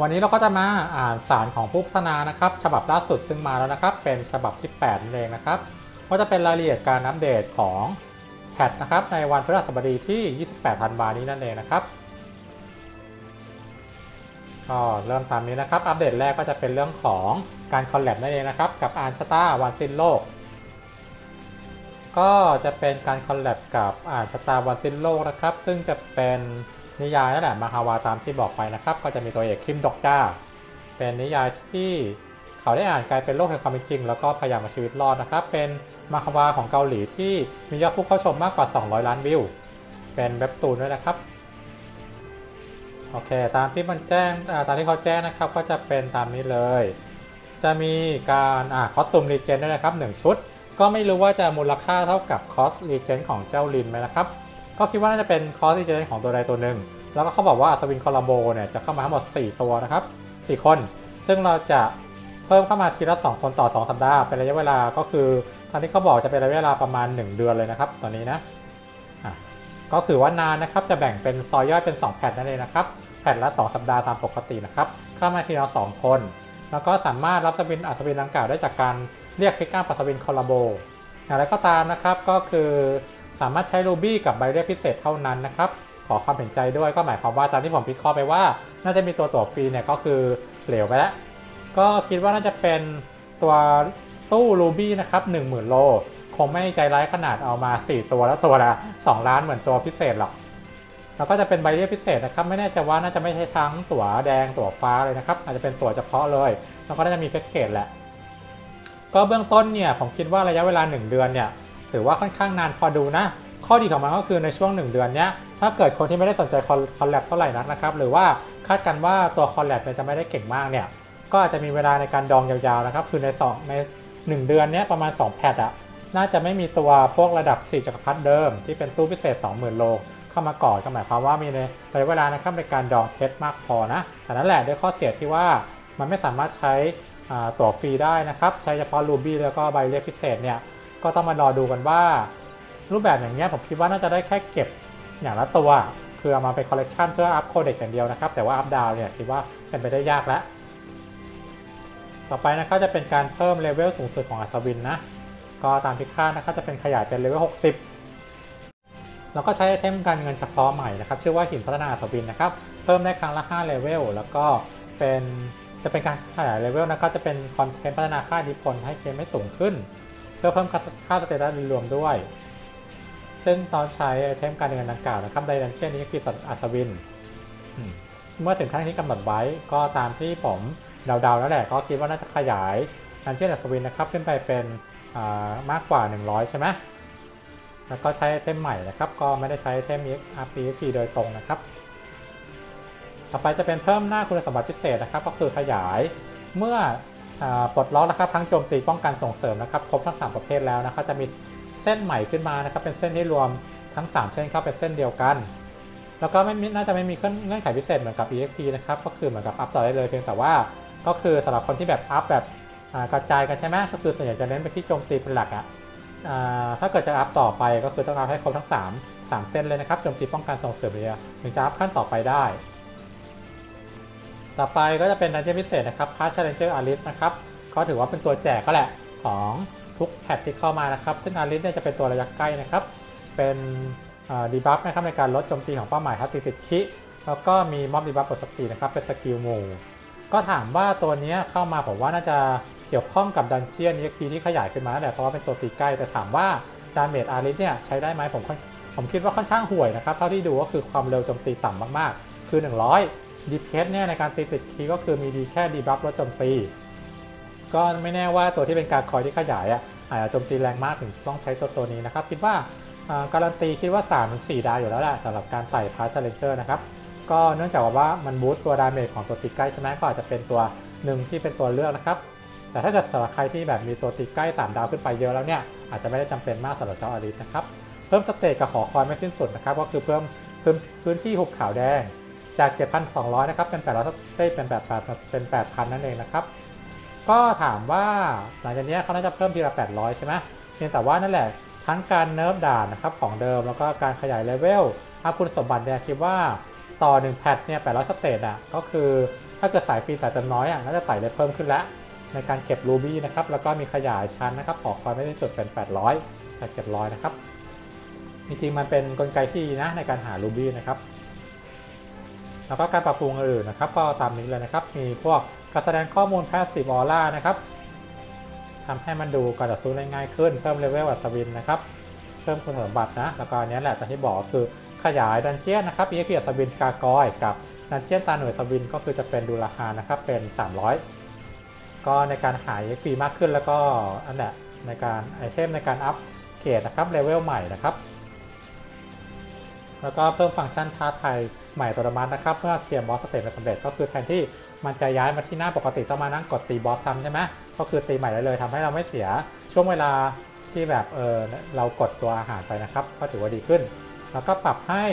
วันนี้เราก็จะมาอ่านสารของผู้พัฒนานะครับ ฉบับล่าสุดซึ่งมาแล้วนะครับ เป็นฉบับที่8นั่นเองนะครับก็จะเป็นรายละเอียดการอัปเดตของ patch นะครับ ในวันพฤหัสบดีที่ 28 ธันวานี้นั่นเองนะครับก็เริ่มตามนี้นะครับ อัปเดตแรกก็จะเป็นเรื่องของการ collab นั่นเองนะครับ กับอาร์ชตาวันสิ้นโลก ก็จะเป็นการ collab กับอาร์ชตาวันสิ้นโลกนะครับ ซึ่งจะเป็น นิยายนั่นแหละมาฮาวาตามที่บอกไปนะครับ ก็จะมีตัวเอกคิมดอกจ้า เป็นนิยายที่เขาได้อ่านกลายเป็นโลกแห่งความเป็นจริง แล้วก็พยายามมาชีวิตรอดนะครับ เป็นมาฮาวาของเกาหลีที่มียอดผู้เข้าชมมากกว่า 200 ล้านวิว เป็นเว็บตูนด้วยนะครับโอเค ตามที่มันแจ้งตามที่เขาแจ้งนะครับ ก็จะเป็นตามนี้เลย จะมีการอ่าคอสตูมรีเจนด้วยนะครับ 1 ชุด ก็ไม่รู้ว่าจะมูลค่าเท่ากับคอสรีเจนของเจ้าลินไหมนะครับ ก็คิดว่าน่าจะเป็นคอสรีเจนของตัวใดตัวหนึ่ง แล้วก็เขาบอกว่าอัศวินคอลัมโบเนี่ยจะเข้ามาทั้งหมด 4 ตัวนะครับ 4 คน ซึ่งเราจะเพิ่มเข้ามาทีละ 2 คนต่อ 2 สัปดาห์ เป็นระยะเวลาก็คือทางที่เขาบอกจะเป็นระยะเวลาประมาณ 1 เดือนเลยนะครับ ตอนนี้นะก็คือว่านานนะครับ จะแบ่งเป็นซอยย่อยเป็น 2 แผ่นนั่นเองนะครับ แผ่นละ 2 สัปดาห์ตามปกตินะครับ เข้ามาทีละ 2 คน แล้วก็สามารถรับอัศวินอัศวินดังกล่าวได้จากการเรียกพิก้าปัสวินคอลัมโบอย่างไรก็ตามนะครับ ก็คือ สามารถใช้รูบี้กับใบเรียกพิเศษเท่านั้นนะครับ ขอความเห็นใจด้วยก็หมายความว่าตามที่ผมพิเครณาไปว่า น่าจะมีตัวตัวฟรีเนี่ยก็คือเหลวไปแล้ว ก็คิดว่าน่าจะเป็นตัวตู้รูบี้นะครับ10,000โล คงไม่ใจร้ายขนาดเอามา 4 ตัวแล้วตัวละ2ล้านเหมือนตัวพิเศษหรอกแล้วก็จะเป็นใบเรียกพิเศษนะครับ ไม่แน่ใจว่าน่าจะไม่ใช่ทั้งตั๋วแดงตั๋วฟ้าเลยนะครับ อาจจะเป็นตั๋วเฉพาะเลย แล้วก็น่าจะมีแพ็กเกจแหละ ก็เบื้องต้นเนี่ยผมคิดว่าระยะเวลา 1 เดือนเนี่ย ถือว่าค่อนข้างนานพอดูนะ ข้อดีของมันก็คือในช่วง 1 เดือนเนี้ยถ้าเกิดคนที่ไม่ได้สนใจคอลแลบเท่าไหร่นักนะครับหรือว่าคาดกันว่าตัวคอลแลบเนี่ยจะไม่ได้เก่งมากเนี่ยก็อาจจะมีเวลาในการดองยาวๆนะครับคือใน2ใน1 เดือนนี้ประมาณ 2 แพทอะน่าจะไม่มีตัวพวกระดับ 4 จักรพรรดิเดิม ที่เป็นตู้พิเศษ 20,000 โลเข้ามาก่อนก็หมายความว่ามีในระยะเวลานะครับในการดองเพชรมากพอนะแต่นั่นแหละด้วยข้อเสียที่ว่ามันไม่สามารถใช้ตั๋วฟรีได้นะครับ ใช้เฉพาะรูบี้แล้วก็ใบเรียกพิเศษเนี่ย ก็ต้องมารอดูกันว่า รูปแบบอย่างเงี้ยผมคิดว่าน่าจะได้แค่เก็บอย่างละตัว คือเอามาเป็นคอลเลกชันเพื่ออัพ codex อย่างเดียวนะครับ แต่ว่าอัพดาวเนี่ยคิดว่าเป็นไปได้ยากแล้ว ต่อไปนะครับจะเป็นการเพิ่มเลเวลสูงสุดของอัศวินนะ ก็ตามที่คาดนะครับจะเป็นขยายเป็นเลเวล60แล้วก็ใช้ไอเทมการเงินเฉพาะใหม่นะครับชื่อว่าหินพัฒนาอัศวินนะครับเพิ่มได้ครั้งละ5เลเวลแล้วก็เป็นจะเป็นการขยายเลเวลนะครับจะเป็นคอนเทนต์พัฒนาค่าอิพลให้เกมไม่สูงขึ้น พื่อเพิ่มค่าสเตตัสรวมด้วย ซึ่งตอนใช้ไอเทมการเงินดังกล่าวนะครับในดันเชียนนี้คือสัตว์อัศวิน เมื่อถึงขั้นที่กำหนดไว้ก็ตามที่ผมเดาๆแล้วแหละก็คิดว่าน่าจะขยายดันเชียนอัศวินนะครับขึ้นไปเป็นมากกว่า 100 ใช่ไหมแล้วก็ใช้ไอเทมใหม่นะครับ ก็ไม่ได้ใช้ไอเทม RPP โดยตรงนะครับ ต่อไปจะเป็นเพิ่มหน้าคุณสมบัติพิเศษนะครับ ก็คือขยายเมื่อ ปลดล็อกนะครับทั้งโจมตีป้องกันส่งเสริมนะครับครบทั้ง 3 ประเภทแล้วนะครับจะมีเส้นใหม่ขึ้นมานะครับเป็นเส้นที่รวมทั้ง 3 เส้นเข้าเป็นเส้นเดียวกัน แล้วก็ไม่น่าจะไม่มีเงื่อนไขพิเศษเหมือนกับ EXP นะครับก็คือเหมือนกับอัพต่อได้เลยเพียงแต่ว่าก็คือสำหรับคนที่แบบอัพแบบกระจายกันใช่ไหมก็คือส่วนใหญ่จะเน้นไปที่โจมตีเป็นหลักอะถ้าเกิดจะ up ต่อไปก็คือต้อง up ให้ครบทั้ง 3 3 เส้นเลยนะครับโจมตีป้องกันส่งเสริมเลยถึงจะ up ขั้นต่อไปได้ ต่อไปก็จะเป็น dungeon พิเศษนะครับ pass challenger อาริสนะครับก็ถือว่าเป็นตัวแจกก็แหละของทุก patch ที่เข้ามานะครับ ซึ่งอาริสเนี่ยจะเป็นตัวระยะใกล้นะครับ เป็น debuff นะครับในการลดโจมตีของเป้าหมายถ้าติดติด cri แล้วก็มีม็อบ debuff ปกตินะครับเป็น skill หมู่ก็ถามว่าตัวนี้เข้ามาผมว่าน่าจะเกี่ยวข้องกับดันเจียน EXP ที่ขยายขึ้นมาแหละเพราะว่าเป็นตัวตีใกล้แต่ถามว่า damage อาริสเนี่ยใช้ได้ไหมผมผมคิดว่าค่อนข้างห่วยนะครับเท่าที่ดูก็คือความเร็วโจมตีต่ำมากๆ คือ 100 ดีเพสเนี่ยในการตีติด cri ก็คือมีดีแค่ debuff ลดโจมตี ก็ไม่แน่ว่าตัวที่เป็น gargoyle ที่ขยายอะอาจจะโจมตีแรงมากถึงต้องใช้ตัวตัวนี้นะครับ คิดว่าการันตีคิดว่า 3-4 ดาวอยู่แล้วแหละสำหรับการไต่ pass challenger นะครับ ก็เนื่องจากว่ามัน boost ตัว damage ของตัวตีใกล้ใช่ไหมก็อาจจะเป็นตัวหนึ่งที่เป็นตัวเลือกนะครับ แต่ถ้าเกิดสำหรับใครที่แบบมีตัวตีใกล้ 3 ดาวขึ้นไปเยอะแล้วเนี่ยอาจจะไม่ได้จำเป็นมากสำหรับเจ้าอาริสนะครับ เพิ่ม stage กับหอคอยไม่สิ้นสุดนะครับก็คือเพิ่มเพิ่มพื้นที่หุบเขาแดง จาก 7,200 นะครับ เป็น800ได้เป็น8เป็น 8,000 นั่นเองนะครับ ก็ถามว่าหลังจากนี้เขาน่าจะเพิ่มทีละ 800 ใช่ไหมเพียงแต่ว่านั่นแหละทั้งการ nerf ด่านนะครับของเดิมแล้วก็การขยายเลเวลup คุณสมบัติเนี่ยคิดว่าต่อ 1 patch เนี่ย800 stage อะก็คือถ้าเกิดสายฟรีสายเติมน้อยอะน่าจะไต่ได้เพิ่มขึ้นแล้ว ในการเก็บ ruby นะครับแล้วก็มีขยายชั้นนะครับหอคอยไม่สิ้นสุดเป็น 800จาก700 นะครับจริงๆมันเป็นนกลไกที่นะในการหา ruby นะครับ แล้วก็การปรับปรุงอื่นนะครับ ก็ตามนี้เลยนะครับ มีพวกการแสดงข้อมูล passive aura นะครับทำให้มันดูการต่อสู้ได้ง่ายขึ้น เพิ่มเลเวลอัศวินนะครับ เพิ่มคุณสมบัตินะ แล้วก็อันนี้แหละแต่ที่บอกคือขยาย dungeon นะครับ EXP อัศวิน gargoyle กับ dungeon ตาหน่วยอัศวินก็คือจะเป็นดูราคานะครับ เป็น 300 ก็ในการหา EXP มากขึ้นแล้วก็อันนี้ในการ item ในการอัพเกรดนะครับ level ใหม่นะครับ แล้วก็เพิ่มฟังก์ชันท้าทายใหม่อัตโนมัตินะครับ เมื่อเคลียร์ boss stage ไปสำเร็จก็คือแทนที่มันจะย้ายมาที่หน้าปกติต้องมานั่งกดตี boss ซ้ำใช่ไหมก็คือตีใหม่ได้เลยทำให้เราไม่เสียช่วงเวลาที่แบบเออเรากดตัวอาหารไปนะครับ ก็ถือว่าดีขึ้น แล้วก็ปรับให้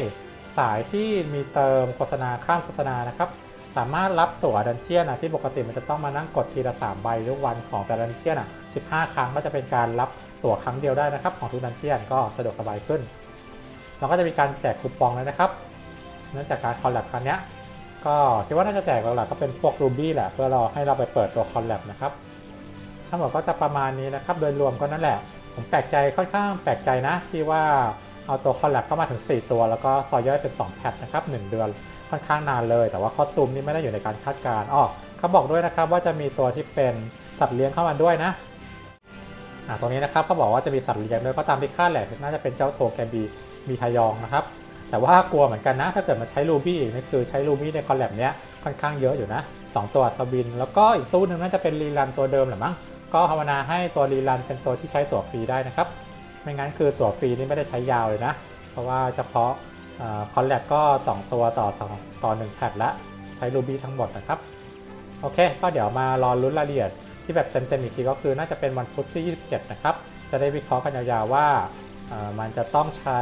สายที่มีเติมโฆษณาข้ามโฆษณานะครับสามารถรับตั๋วดันเจียนที่ปกติมันจะต้องมานั่งกดทีละ3ใบทุกวันของแต่ดันเจียนอะ15 ครั้งก็จะเป็นการรับตั๋วครั้งเดียวได้นะครับ ของทุกดันเจียนก็สะดวกสบายขึ้น เราก็จะมีการแจกคูปองเลยนะครับเนื่องจากการคอลแลบครั้งนี้ก็คิดว่าน่าจะแจกหลักๆก็เป็นพวกรูบี้แหละเพื่อเราให้เราไปเปิดตัวคอลแลบนะครับทั้งหมดก็จะประมาณนี้นะครับ โดยรวมก็นั่นแหละ ผมแปลกใจค่อนข้างแปลกใจนะที่ว่าเอาตัวคอลแลบเข้ามาถึง 4 ตัวแล้วก็ซอยย่อยเป็น 2 แพทนะครับ1เดือนค่อนข้างนานเลย แต่ว่าคอสตูมนี่ไม่ได้อยู่ในการคาดการณ์อ๋อเขาบอกด้วยนะครับว่าจะมีตัวที่เป็นสัตว์เลี้ยงเข้ามาด้วยนะ อ่าตรงนี้นะครับเขาบอกว่าจะมีสัตว์เลี้ยงด้วยก็ตามที่คาดแหละน่าจะเป็นเจ้าโทแกบีมีทยองนะครับ แต่ว่ากลัวเหมือนกันนะ ถ้าเกิดมาใช้ ruby อีกนี่คือใช้ ruby ใน collab เนี้ยค่อนข้างเยอะอยู่นะ 2 ตัวสบิน แล้วก็อีกตู้หนึ่งน่าจะเป็น rerun ตัวเดิมแหละมั้งก็ภาวนาให้ตัว rerun เป็นตัวที่ใช้ตั๋วฟรีได้นะครับ ไม่งั้นคือตั๋วฟรีนี่ไม่ได้ใช้ยาวเลยนะ เพราะว่าเฉพาะ collab ก็ 2 ตัวต่อ 2 ต่อ 1 patch ละ ใช้ ruby ทั้งหมดนะครับ โอเค ก็เดี๋ยวมารอลุ้นรายละเอียด ที่แบบเต็มๆอีกทีก็คือน่าจะเป็นวันพุธที่ 27 นะครับ จะได้วิเคราะห์กันยาวๆว่ามันจะต้องใช้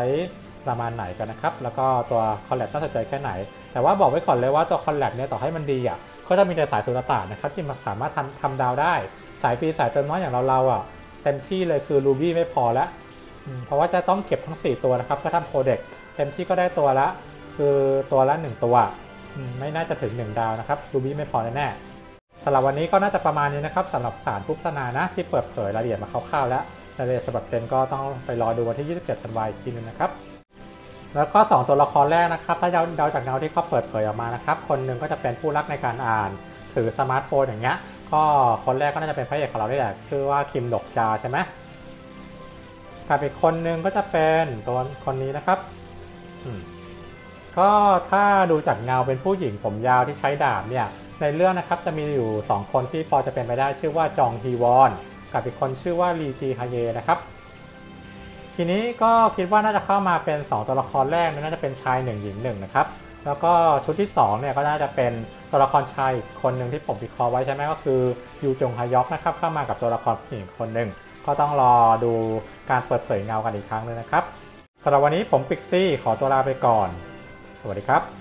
ประมาณไหนกันนะครับ แล้วก็ตัว collab น่าสนใจแค่ไหน แต่ว่าบอกไว้ก่อนเลยว่าตัว collab เนี่ยต่อให้มันดีอะก็จะมีแต่สายสุลต่านนะครับที่มันสามารถทำทำดาวได้ สายฟรีสายเติมน้อยอย่างเราเราอะเต็มที่เลยคือ ruby ไม่พอแล้ว เพราะว่าจะต้องเก็บทั้ง 4 ตัวนะครับเพื่อทำโปรเด็กเต็มที่ก็ได้ตัวละ คือตัวละ 1 ตัว ไม่น่าจะถึง 1 ดาวนะครับ ruby ไม่พอแน่ๆ สำหรับวันนี้ก็น่าจะประมาณนี้นะครับสำหรับสารพุทธนานะที่เปิดเผยรายละเอียดมาคร่าวๆแล้วรายละเอียดฉบับเต็มก็ต้องไปรอดูวันที่ 27ธันวาคมอีกทีนึงนะครับแล้วก็ 2 ตัวละครแรกนะครับ ถ้าเดาจากเงาที่เขาเปิดเผยออกมานะครับ คนหนึ่งก็จะเป็นผู้รักในการอ่าน ถือสมาร์ทโฟนอย่างเงี้ยก็คนแรกก็น่าจะเป็นพระเอกของเราได้แหละชื่อว่าคิมดกจาใช่ไหมกับอีกคนหนึ่งก็จะเป็นตัวคนนี้นะครับก็ถ้าดูจากเงาเป็นผู้หญิงผมยาวที่ใช้ดาบเนี่ย ในเรื่องนะครับจะมีอยู่ 2 คนที่พอจะเป็นไปได้ชื่อว่าจองฮีวอน กับอีกคนชื่อว่าลีจีฮาเยนะครับ ทีนี้ก็คิดว่าน่าจะเข้ามาเป็น 2 ตัวละครแรกน่าจะเป็นชาย 1 หญิง1นะครับแล้วก็ชุดที่2เนี่ยก็น่าจะเป็นตัวละครชายคนหนึ่งที่ผมวิคราะห์ไว้ใช่ไหมก็คือยูจงฮยอกนะครับเข้ามากับตัวละครผู้หญิงคนหนึ่งก็ต้องรอดูการเปิดเผยเงากันอีกครั้งนึงนะครับสำหรับวันนี้ผมปิกซี่ขอตัวลาไปก่อน สวัสดีครับ